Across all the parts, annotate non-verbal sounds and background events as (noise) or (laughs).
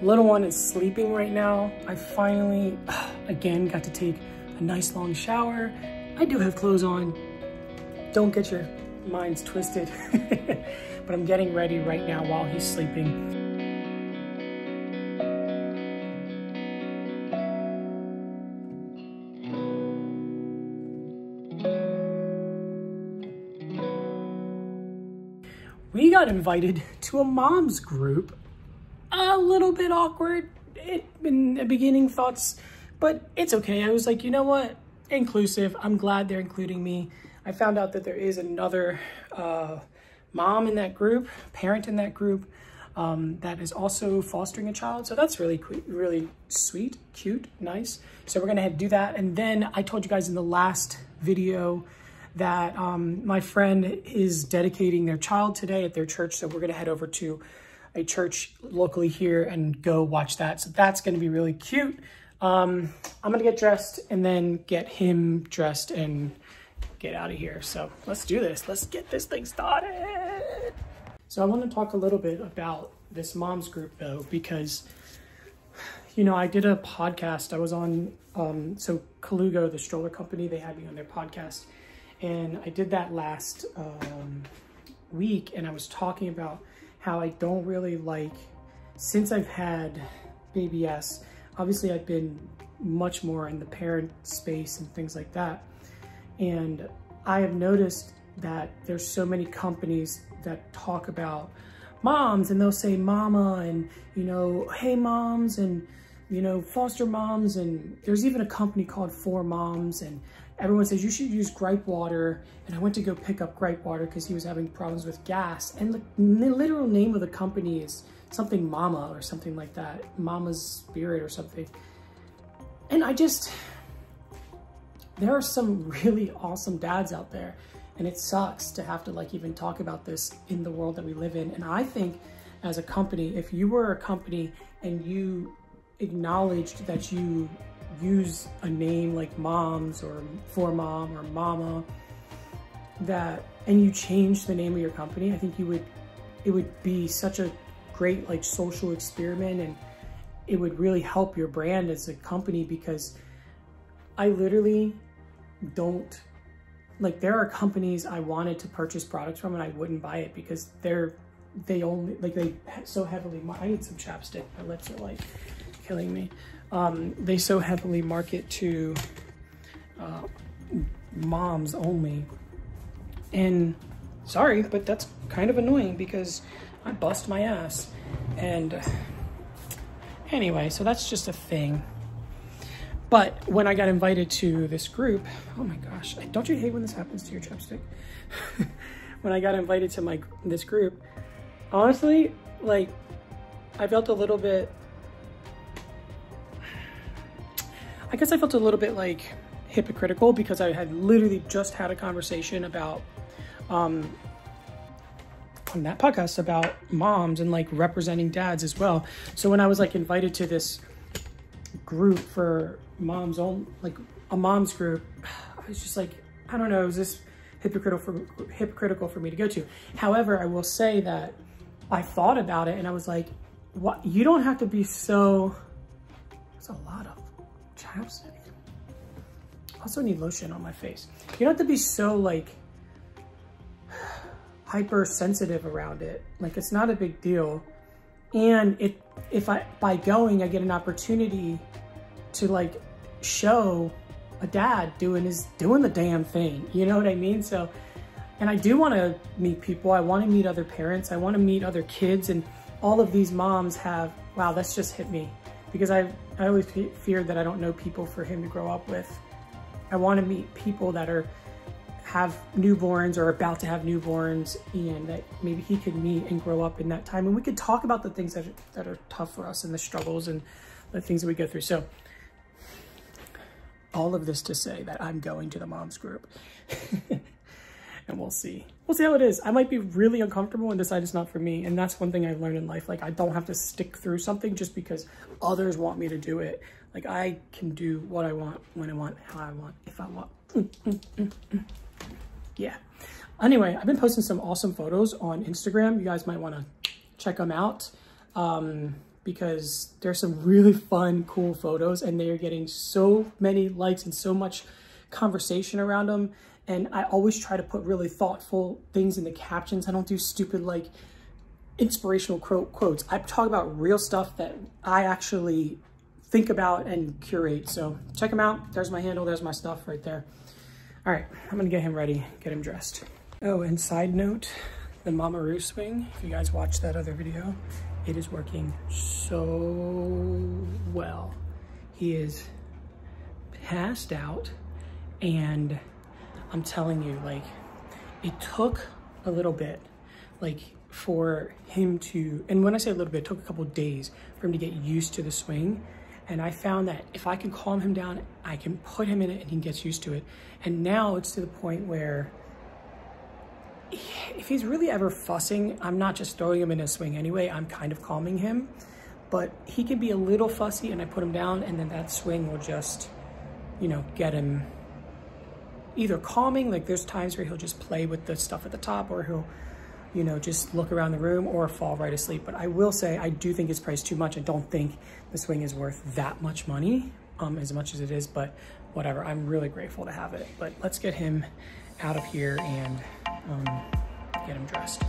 Little one is sleeping right now. I finally, (sighs) again, got to take a nice long shower. I do have clothes on. Don't get your minds twisted. (laughs) but I'm getting ready right now while he's sleeping. we got invited to a mom's group. A little bit awkward in the beginning thoughts, but it's okay. I was like, you know what? Inclusive. I'm glad they're including me. I found out that there is another uh, mom in that group, parent in that group, um, that is also fostering a child. So that's really, really sweet, cute, nice. So we're gonna do that. And then I told you guys in the last video that um, my friend is dedicating their child today at their church. So we're going to head over to a church locally here and go watch that. So that's going to be really cute. Um, I'm going to get dressed and then get him dressed and get out of here. So let's do this. Let's get this thing started. So I want to talk a little bit about this mom's group though, because, you know, I did a podcast. I was on, um, so Colugo, the stroller company, they had me on their podcast and I did that last um, week and I was talking about how I don't really like, since I've had baby S, obviously I've been much more in the parent space and things like that. And I have noticed that there's so many companies that talk about moms and they'll say mama and, you know, hey moms and, you know, foster moms. And there's even a company called 4Moms and everyone says you should use gripe water. And I went to go pick up gripe water because he was having problems with gas. And the, the literal name of the company is something Mama or something like that. Mama's Spirit or something. And I just, there are some (laughs) really awesome dads out there. And it sucks to have to like even talk about this in the world that we live in. And I think as a company, if you were a company and you acknowledged that you use a name like moms or for mom or mama that and you change the name of your company i think you would it would be such a great like social experiment and it would really help your brand as a company because i literally don't like there are companies i wanted to purchase products from and i wouldn't buy it because they're they only like they so heavily i need some chapstick my lips are like killing me um, they so heavily market to uh, moms only. And sorry, but that's kind of annoying because I bust my ass. And anyway, so that's just a thing. But when I got invited to this group, oh my gosh, don't you hate when this happens to your chapstick? (laughs) when I got invited to my this group, honestly, like I felt a little bit I guess I felt a little bit like hypocritical because I had literally just had a conversation about um, on that podcast about moms and like representing dads as well. So when I was like invited to this group for moms on like a mom's group, I was just like, I don't know, is this hypocritical for hypocritical for me to go to? However, I will say that I thought about it and I was like, what you don't have to be so it's a lot of chapstick. Also need lotion on my face. You don't have to be so like (sighs) hypersensitive around it. Like it's not a big deal. And it, if I, by going, I get an opportunity to like show a dad doing his, doing the damn thing. You know what I mean? So, and I do want to meet people. I want to meet other parents. I want to meet other kids. And all of these moms have, wow, that's just hit me because I I always feared that I don't know people for him to grow up with. I want to meet people that are have newborns or about to have newborns and that maybe he could meet and grow up in that time and we could talk about the things that are, that are tough for us and the struggles and the things that we go through. So all of this to say that I'm going to the mom's group. (laughs) and we'll see. We'll see how it is. I might be really uncomfortable and decide it's not for me. And that's one thing I've learned in life. Like I don't have to stick through something just because others want me to do it. Like I can do what I want, when I want, how I want, if I want. Mm, mm, mm, yeah. Anyway, I've been posting some awesome photos on Instagram. You guys might want to check them out. Um, because there's some really fun, cool photos and they are getting so many likes and so much conversation around them. And I always try to put really thoughtful things in the captions. I don't do stupid like inspirational quote quotes. I talk about real stuff that I actually think about and curate. So check them out. There's my handle. There's my stuff right there. All right, I'm gonna get him ready, get him dressed. Oh, and side note, the Mama Mamaroo swing, if you guys watched that other video, it is working so well. He is passed out and I'm telling you, like, it took a little bit, like, for him to, and when I say a little bit, it took a couple days for him to get used to the swing. And I found that if I can calm him down, I can put him in it and he gets used to it. And now it's to the point where (sighs) if he's really ever fussing, I'm not just throwing him in a swing anyway, I'm kind of calming him. But he can be a little fussy and I put him down and then that swing will just, you know, get him either calming, like there's times where he'll just play with the stuff at the top or he'll, you know, just look around the room or fall right asleep. But I will say, I do think it's priced too much. I don't think the swing is worth that much money, um, as much as it is, but whatever. I'm really grateful to have it. But let's get him out of here and um, get him dressed.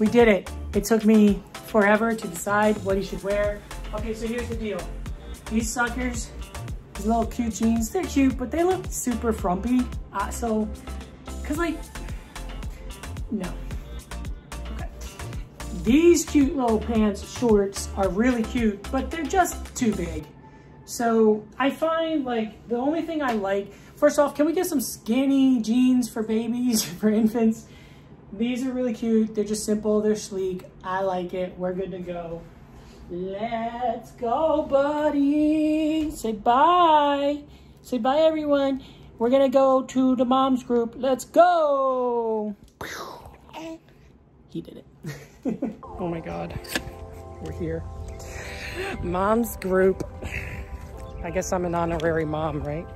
We did it. It took me forever to decide what he should wear. Okay, so here's the deal. These suckers, these little cute jeans, they're cute, but they look super frumpy. Uh, so, cause like, no. Okay. These cute little pants, shorts are really cute, but they're just too big. So I find like the only thing I like, first off, can we get some skinny jeans for babies, (laughs) for infants? These are really cute. They're just simple. They're sleek. I like it. We're good to go. Let's go, buddy. Say bye. Say bye, everyone. We're going to go to the mom's group. Let's go. He did it. (laughs) oh, my God. We're here. Mom's group. I guess I'm an honorary mom, right?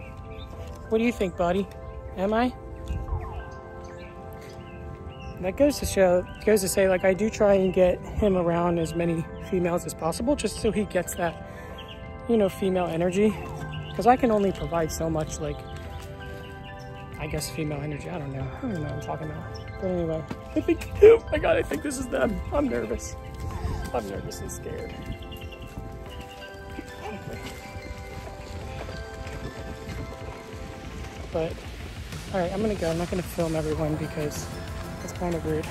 What do you think, buddy? Am I? That goes to show, goes to say, like, I do try and get him around as many females as possible, just so he gets that, you know, female energy. Because I can only provide so much, like, I guess female energy. I don't know. I don't know what I'm talking about. But anyway, I think, oh my God, I think this is them. I'm nervous. I'm nervous and scared. But, all right, I'm gonna go. I'm not gonna film everyone because kind of rude.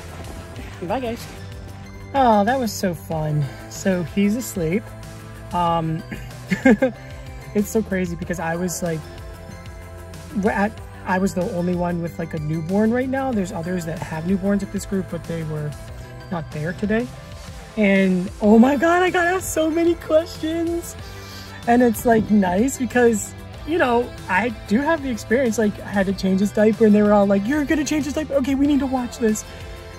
Bye, guys. Oh, that was so fun. So he's asleep. Um, (laughs) it's so crazy because I was like, at, I was the only one with like a newborn right now. There's others that have newborns at this group, but they were not there today. And oh my God, I got asked so many questions. And it's like nice because you know, I do have the experience. Like, I had to change his diaper, and they were all like, You're gonna change his diaper? Okay, we need to watch this.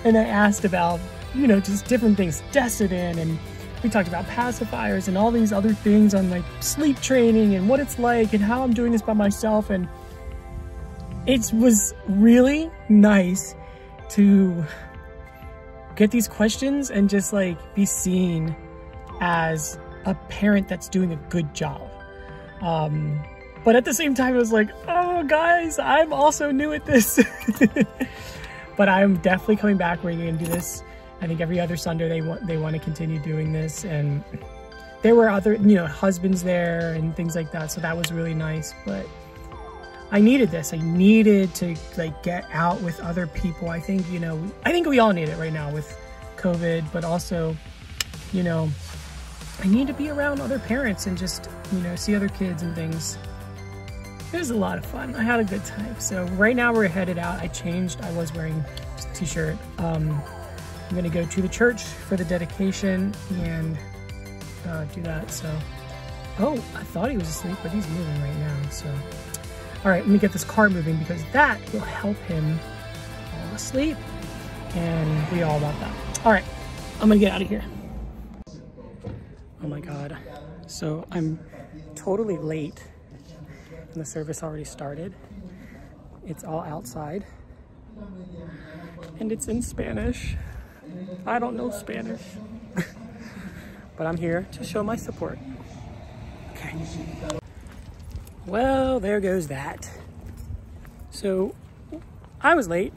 And I asked about, you know, just different things, Desitin, and we talked about pacifiers and all these other things on like sleep training and what it's like and how I'm doing this by myself. And it was really nice to get these questions and just like be seen as a parent that's doing a good job. Um, but at the same time, it was like, oh, guys, I'm also new at this. (laughs) but I'm definitely coming back. We're going to do this. I think every other Sunday they want they want to continue doing this. And there were other, you know, husbands there and things like that. So that was really nice. But I needed this. I needed to like get out with other people. I think, you know, I think we all need it right now with COVID, but also, you know, I need to be around other parents and just, you know, see other kids and things. It was a lot of fun. I had a good time. So right now we're headed out. I changed. I was wearing a t-shirt. Um, I'm gonna go to the church for the dedication and uh, do that. So, oh, I thought he was asleep, but he's moving right now. So, all right, let me get this car moving because that will help him fall asleep. And we all want that. All right, I'm gonna get out of here. Oh my God. So I'm totally late and the service already started. It's all outside and it's in Spanish. I don't know Spanish, (laughs) but I'm here to show my support. Okay. Well, there goes that. So I was late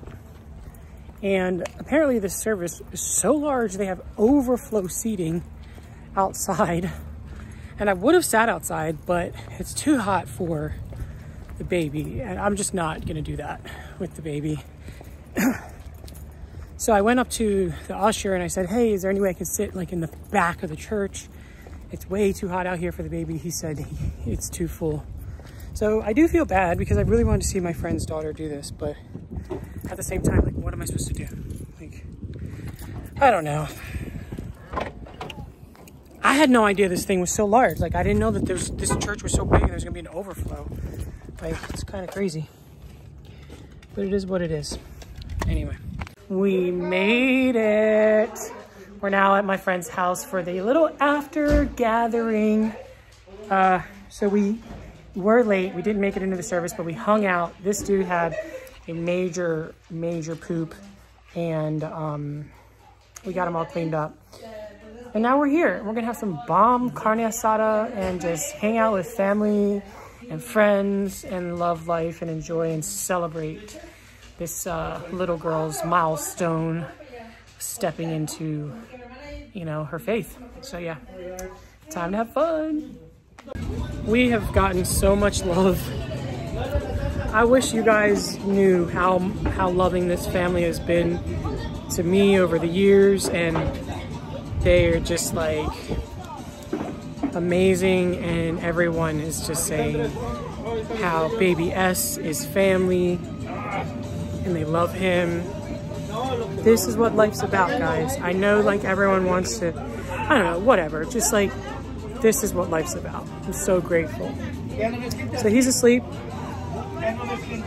and apparently this service is so large they have overflow seating outside (laughs) and I would have sat outside, but it's too hot for the baby. And I'm just not gonna do that with the baby. (clears throat) so I went up to the usher and I said, hey, is there any way I can sit like in the back of the church? It's way too hot out here for the baby. He said it's too full. So I do feel bad because I really wanted to see my friend's daughter do this, but at the same time, like, what am I supposed to do? Like, I don't know. I had no idea this thing was so large. Like, I didn't know that there's this church was so big and there's gonna be an overflow. It's kind of crazy. But it is what it is. Anyway, we made it. We're now at my friend's house for the little after gathering. Uh, so we were late. We didn't make it into the service, but we hung out. This dude had a major, major poop and um, we got him all cleaned up. And now we're here. We're gonna have some bomb carne asada and just hang out with family and friends and love life and enjoy and celebrate this uh, little girl's milestone stepping into, you know, her faith. So yeah, time to have fun. We have gotten so much love. I wish you guys knew how, how loving this family has been to me over the years and they are just like amazing and everyone is just saying how baby S is family and they love him. This is what life's about, guys. I know like everyone wants to, I don't know, whatever. Just like, this is what life's about. I'm so grateful. So he's asleep,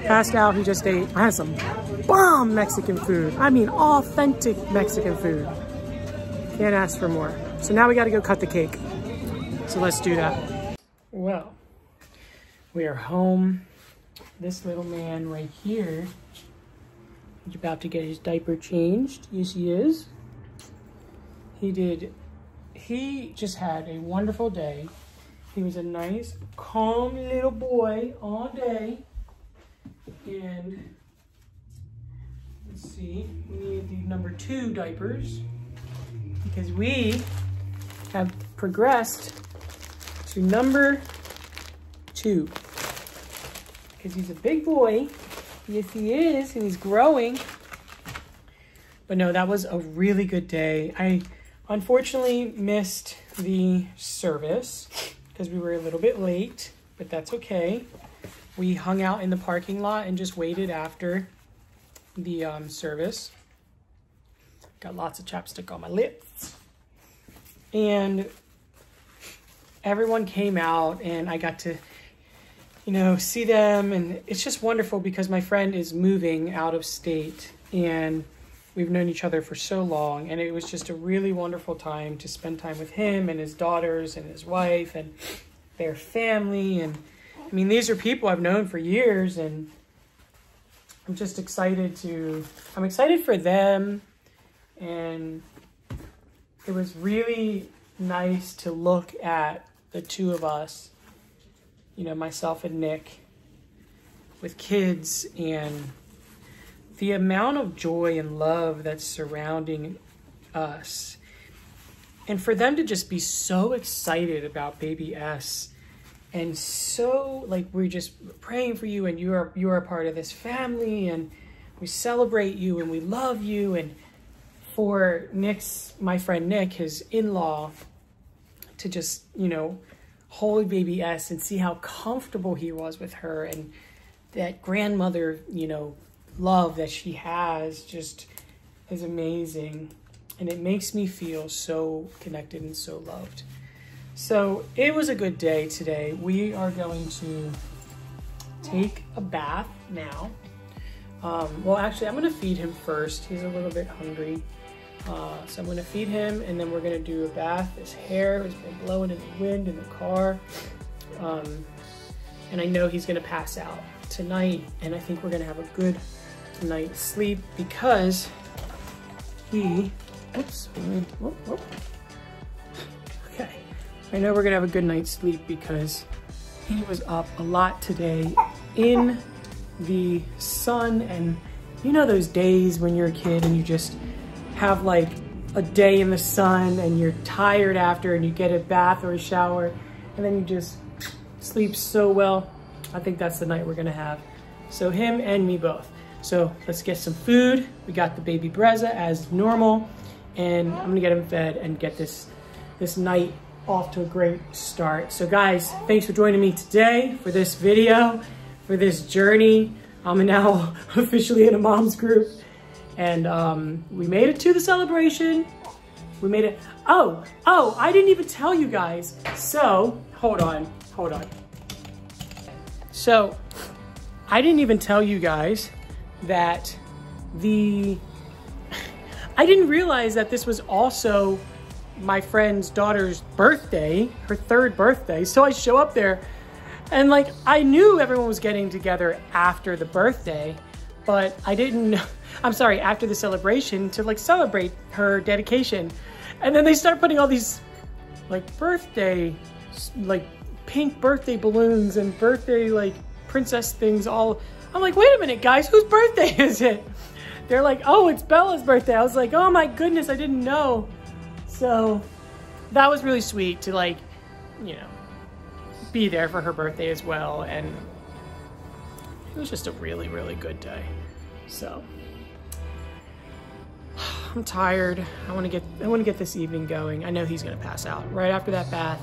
passed out, he just ate. I had some bomb Mexican food. I mean, authentic Mexican food. Can't ask for more. So now we gotta go cut the cake. So let's do that. Well, we are home. This little man right here is about to get his diaper changed. Yes, he is. He did, he just had a wonderful day. He was a nice, calm little boy all day. And let's see, we need the number two diapers because we have progressed to number two. Because he's a big boy. Yes, he is, and he's growing. But no, that was a really good day. I unfortunately missed the service because we were a little bit late, but that's okay. We hung out in the parking lot and just waited after the um, service. Got lots of chapstick on my lips. And everyone came out and I got to, you know, see them. And it's just wonderful because my friend is moving out of state and we've known each other for so long. And it was just a really wonderful time to spend time with him and his daughters and his wife and their family. And I mean, these are people I've known for years and I'm just excited to, I'm excited for them and it was really nice to look at the two of us, you know, myself and Nick, with kids and the amount of joy and love that's surrounding us. And for them to just be so excited about baby S and so like we're just praying for you and you are you are a part of this family and we celebrate you and we love you and for Nick's, my friend Nick, his in-law, to just, you know, hold baby S and see how comfortable he was with her and that grandmother, you know, love that she has just is amazing. And it makes me feel so connected and so loved. So it was a good day today. We are going to take a bath now. Um, well, actually, I'm gonna feed him first. He's a little bit hungry. Uh, so I'm gonna feed him and then we're gonna do a bath. His hair has been blowing in the wind in the car. Um, and I know he's gonna pass out tonight and I think we're gonna have a good night's sleep because he, oops, whoop, whoop. okay. I know we're gonna have a good night's sleep because he was up a lot today in the sun and you know those days when you're a kid and you just have like a day in the sun and you're tired after and you get a bath or a shower and then you just sleep so well. I think that's the night we're gonna have. So him and me both. So let's get some food. We got the baby Brezza as normal and I'm gonna get him fed and get this, this night off to a great start. So guys, thanks for joining me today for this video, for this journey. I'm now (laughs) officially in a mom's group and um, we made it to the celebration. We made it. Oh, oh, I didn't even tell you guys. So, hold on, hold on. So, I didn't even tell you guys that the, I didn't realize that this was also my friend's daughter's birthday, her third birthday. So I show up there and like, I knew everyone was getting together after the birthday, but I didn't (laughs) I'm sorry, after the celebration to like celebrate her dedication. And then they start putting all these like birthday, like pink birthday balloons and birthday like princess things all. I'm like, wait a minute, guys, whose birthday (laughs) is it? They're like, oh, it's Bella's birthday. I was like, oh my goodness, I didn't know. So that was really sweet to like, you know, be there for her birthday as well. And it was just a really, really good day. So. I'm tired. I want to get I want to get this evening going. I know he's going to pass out. Right after that bath,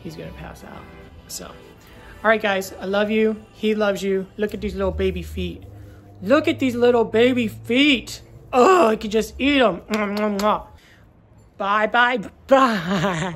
he's going to pass out. So, all right guys, I love you. He loves you. Look at these little baby feet. Look at these little baby feet. Oh, I could just eat them. Bye bye bye. (laughs)